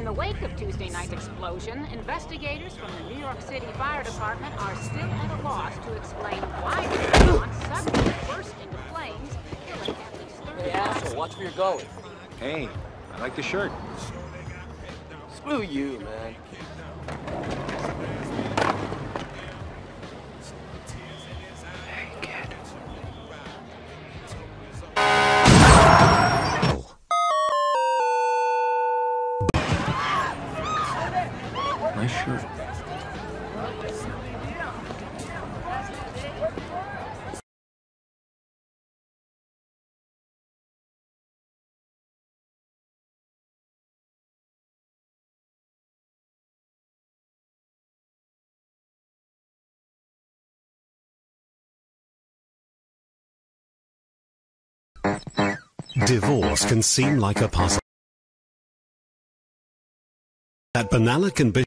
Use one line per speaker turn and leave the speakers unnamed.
In the wake of Tuesday night's explosion, investigators from the New York City Fire Department are still at a loss to explain why the restaurant suddenly burst into flames, killing at least 30
Hey, asshole, watch where you're going.
Hey, I like the shirt.
Screw you, man.
Nice shirt.
Divorce can seem like a puzzle. At Banala can be